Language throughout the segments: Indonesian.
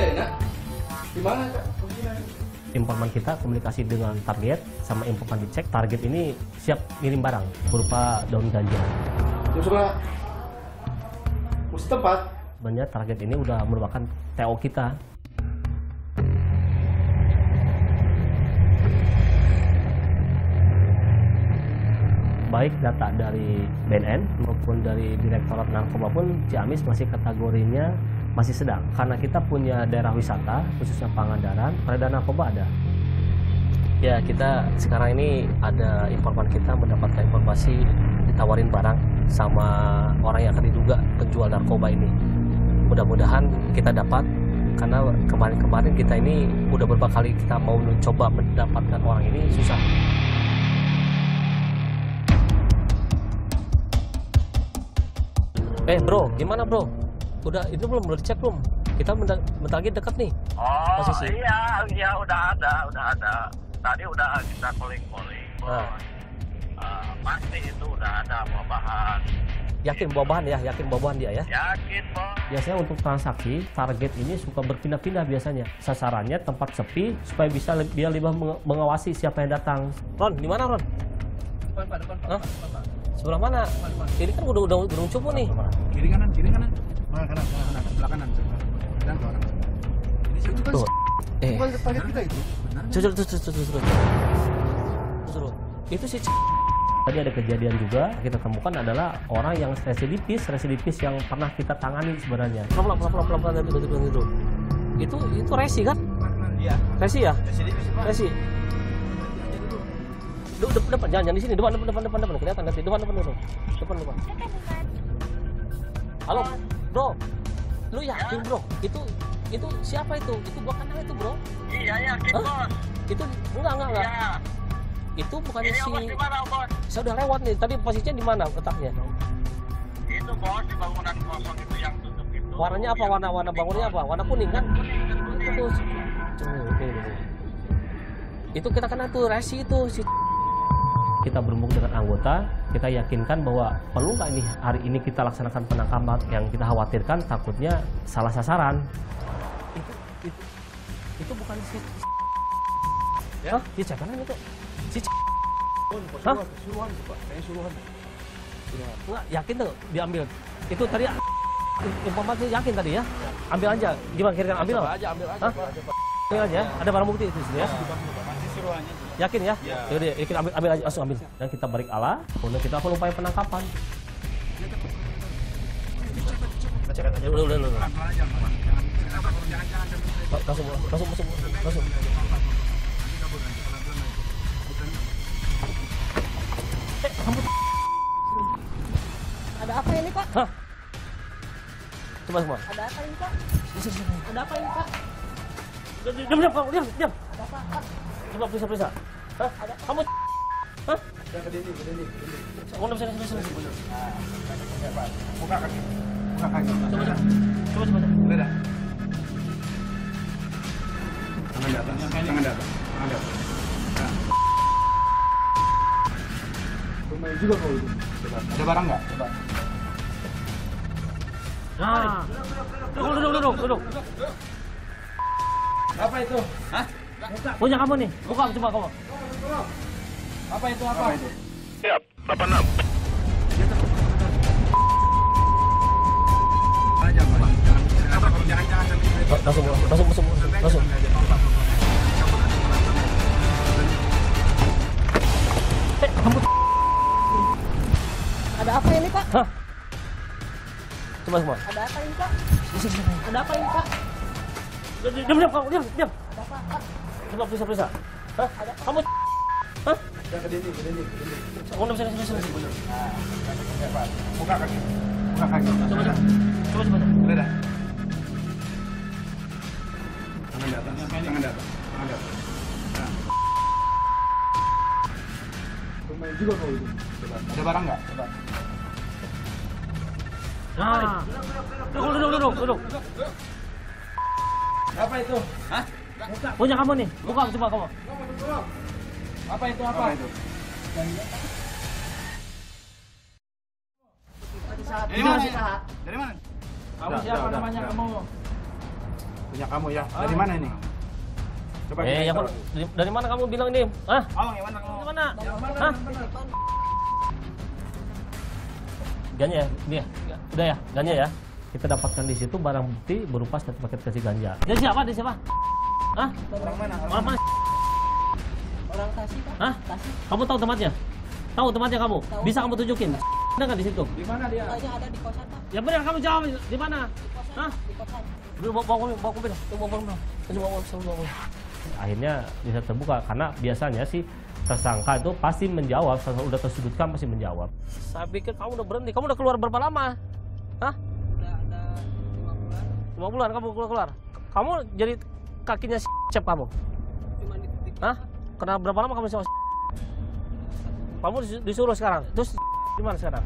dia ya, nak? Di mana, Kak? informan kita komunikasi dengan target sama informan dicek target ini siap ngirim barang berupa daun ganja. Mesti tepat. Sebenarnya target ini udah merupakan TO kita. Baik data dari BNN maupun dari Direktorat Narkoba pun Ciamis masih kategorinya masih sedang karena kita punya daerah wisata khususnya Pangandaran peredaran narkoba ada. Ya kita sekarang ini ada informan kita mendapatkan informasi ditawarin barang sama orang yang akan diduga penjual narkoba ini. Mudah-mudahan kita dapat karena kemarin-kemarin kita ini udah beberapa kali kita mau mencoba mendapatkan orang ini susah. Eh bro, gimana bro? Udah itu belum belum dicek belum? Kita bentar, bentar lagi dekat nih. Oh Posisi. iya, iya udah ada, udah ada. Tadi udah kita calling-calling. Ah. Ah, pasti itu udah ada buah bahan. Yakin bawa bahan ya, yakin bawa bahan dia ya. Yakin bos. Biasanya untuk transaksi, target ini suka berpindah-pindah biasanya. Sasarannya tempat sepi supaya bisa le- dia lebih mengawasi siapa yang datang. Ron, di mana Ron? Depan, Pak, depan, Pak. Depan, Pak. Sebelah mana? Ini kan udah udah udah cupu nih. Kiri kanan, kiri kanan. Kanan, kanan, kanan, sebelah kanan. Dan ke orang. Ini kan Tuh. Eh, bukan target kita itu. Benar. Itu sih. Tadi ada kejadian juga kita temukan adalah orang yang residivis, residivis yang pernah kita tangani sebenarnya. Pelan pelan pelan pelan pelan pelan itu, itu, itu. Itu itu resi kan? Iya. Resi ya? Pak. Resi. Depan, depan, jangan, jangan di sini, depan, depan, depan, depan, depan, kelihatan nanti, depan, depan, depan, depan, depan. Halo, bro, lu yakin bro? Itu, itu siapa itu? Itu gua kenal itu bro. Iya yakin Hah? bos. Itu enggak, enggak, enggak. Iya. Itu Ini si bos di mana bos? saya udah lewat nih tadi posisinya di mana letaknya Itu bos di bangunan kosong itu yang tutup itu. warnanya apa warna warna bangunnya apa warna kuning kan itu Tuh, tuh, tuh. itu kita kenal tuh resi itu si kita berembuk dengan anggota kita yakinkan bahwa perlu nggak ini hari ini kita laksanakan penangkapan yang kita khawatirkan takutnya salah sasaran itu itu, itu bukan si Ya? Hah? Di cepanan itu si Hah? Suruhan, Pak. Kayaknya suruhan. Enggak, yakin tuh diambil. Itu tadi informasi yakin tadi ya? Ambil aja. Gimana kira-kira ambil Coba aja, ambil aja, Hah? Ambil aja. Ada barang bukti itu sini ya? Masih suruhannya. Yakin ya? Ya. Yaudah, ya, kita ambil, ambil aja, langsung ambil. Dan kita balik ala, kemudian kita lakukan upaya penangkapan. Cek aja. Ya udah, udah, udah. Langsung, langsung, langsung, langsung. Eh, Ada apa ini Pak? Hah? Coba semua. Ada apa ini Pak? Ada apa ini Pak? Diam, diam, diam, diam. Ada apa Pak? Coba periksa, periksa. Hah? Kamu Hah? Jangan ke dinding, ke dinding, ke dinding. Kamu udah sini, sini, sini. Nah, ya, Pak. Buka kaki. Buka kaki. Coba, coba. Coba, coba. Udah dah. Tangan di atas. Tangan di atas. Tangan di atas. Nah. Lumayan juga kalau itu. Ada barang nggak? Coba. Nah. Duduk, duduk, duduk, duduk. Apa itu? Hah? Punya kamu nih. Buka coba kamu. Apa itu apa? itu? Apa jangan, jangan, jangan, jangan. Langsung, langsung, langsung, langsung. Eh, kamu Ada apa ini Pak? Hah? Coba semua. Ada apa ini Pak? Ada apa ini Pak? Diam, diam, kamu, diam, diam. Ada apa Pak? Coba periksa, periksa. Hah? Kamu Hah? Jangan ke dinding, ke dinding, ke dinding. Udah sini, sini, sini. Nah, ya. Buka kaki. Buka kaki. Coba, coba. Coba, coba. Udah dah. Tangan di atas. Tangan di atas. Tangan di atas. Nah. Lumayan juga itu. Coba. Ada barang nggak? Coba. Nah. Duduk, duduk, duduk, duduk. Apa itu? Hah? Punya kamu nih. Buka coba kamu. Apa itu apa? itu? Dari mana? Dari mana? Kamu siapa namanya kamu? Punya kamu ya. Dari mana ini? Coba Eh, ya, dari, dari mana kamu bilang ini? Hah? Abang yang mana kamu? Dari mana? Hah? Ganja ya? Dia? Udah ya? Ganja ya? Kita dapatkan di situ barang bukti berupa satu paket kasih ganja. Dia siapa? Dia siapa? Hah? Orang mana? Orang mana? Orang Tasik Pak. Hah? Tasik. Kamu tahu tempatnya? Tahu tempatnya kamu? Tahu. Bisa kamu tunjukin? Ada nggak di situ? Di mana dia? Kayaknya ada di kosan Pak. Ya benar kamu jawab di mana? Di kosan. Hah? Di kosan. Bawa bawa bawa bawa mobil, bawa bawa bawa bawa bawa bawa bawa. Akhirnya bisa terbuka karena biasanya sih tersangka itu pasti menjawab, setelah udah tersudutkan pasti menjawab. Saya pikir kamu udah berhenti, kamu udah keluar berapa lama? Hah? Lima bulan. Kamu keluar keluar. Kamu jadi kakinya si cep kamu? Hah? Kenal berapa lama kamu sama si Kamu dis- disuruh sekarang, terus di mana sekarang?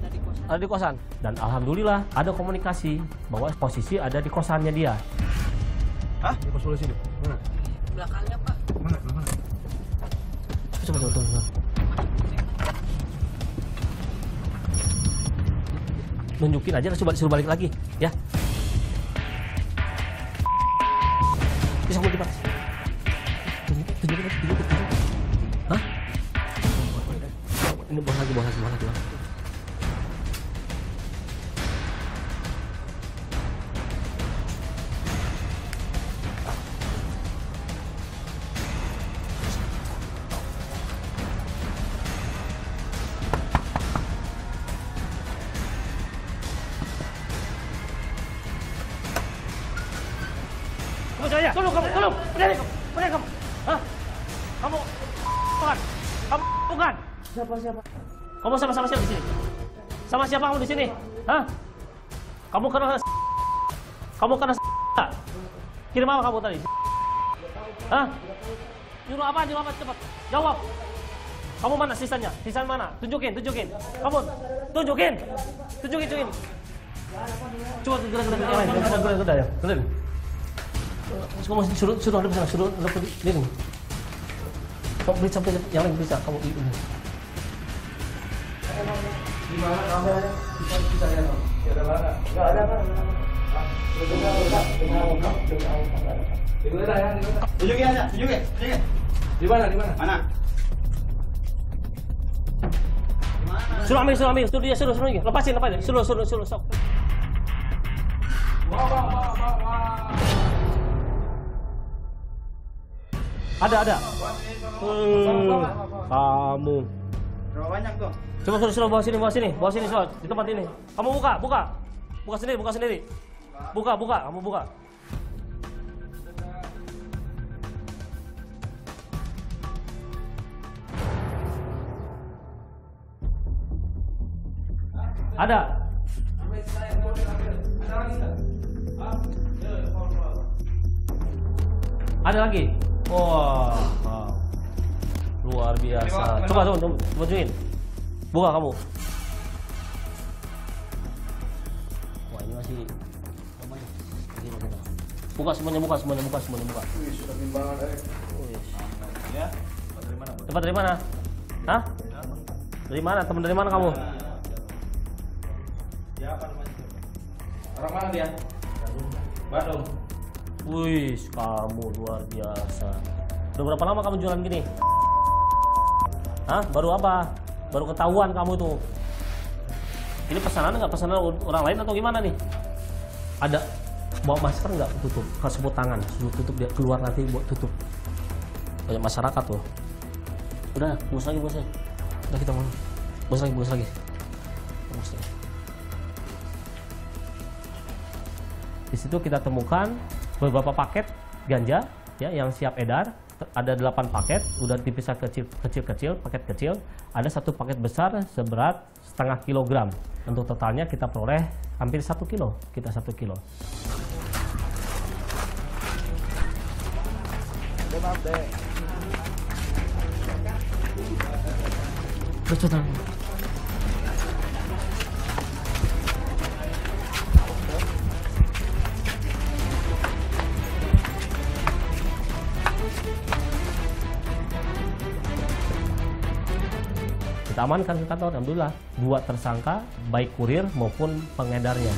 ada di kosan. Ada di kosan. Dan alhamdulillah ada komunikasi bahwa posisi ada di kosannya dia. Hah? Di polisi itu. Mana? Belakangnya Pak. Mana? Mana? Coba coba coba. coba. Nunjukin aja coba disuruh balik lagi, ya. Bisa mau dipas. Tunjukin, tunjukin, tunjukin. Hah? Ini bawah lagi, bawah lagi, bawah lagi. Saya, tolong kamu, tolong, berdiri kamu, berdiri kamu. Hah? Kamu bukan, kamu bukan. Siapa siapa? Kamu sama sama siapa di sini? Sama siapa kamu di sini? Hah? Kamu kena kamu kena kirim apa kamu tadi? Hah? Nyuruh apa? Nyuruh apa? Cepat, jawab. Kamu mana sisanya? Sisanya mana? Tunjukin, tunjukin. Kamu tunjukin, tunjukin, tunjukin. Coba gerak gerak gerak gerak gerak gerak gerak ya. Gerak. Kamu suruh suruh ada suruh ada. Kamu beri sampai yang lain bisa kamu ini. Di mana kamu? Bisa bisa ya? Ada mana? Enggak ada kan? Di mana ya? Tunjukin aja, tunjukin, tunjukin. Di mana? Di mana? Mana? Suruh ambil, suruh ambil, suruh dia, suruh, suruh, lepasin, lepasin, suruh, suruh, suruh, sok. Wah, wah, wah, wah, Ada, ada. Hmm, kamu. Berapa banyak tuh? Coba suruh, suruh bawa sini, bawa sini, bawa sini, suruh di tempat ini. Kamu buka, buka, buka sendiri, buka sendiri. Buka, buka, kamu buka. Ada. Ada lagi. Wah, wow. luar biasa. Coba, coba, coba, tunjukin. Buka kamu. Wah ini masih. Buka semuanya, buka semuanya, buka semuanya, buka. Wih. Ya. Dari mana? Tempat dari mana? Hah? Dari mana? Teman dari mana kamu? Siapa namanya? Orang mana dia? Bandung. Wih, kamu luar biasa. Udah berapa lama kamu jualan gini? Hah? Baru apa? Baru ketahuan kamu tuh. Ini pesanan nggak pesanan orang lain atau gimana nih? Ada bawa masker nggak tutup? Kasih tangan, suruh tutup dia keluar nanti buat tutup. Banyak masyarakat tuh. Udah, bos lagi bos lagi. Udah kita mau. Bos lagi, bos lagi. Bos lagi. Di situ kita temukan beberapa paket ganja ya yang siap edar. Ada 8 paket, udah dipisah kecil kecil-kecil, paket kecil. Ada satu paket besar seberat setengah kilogram. Untuk totalnya kita peroleh hampir satu kilo, kita satu kilo. Terus. Kita amankan ke kantor, alhamdulillah dua tersangka baik kurir maupun pengedarnya.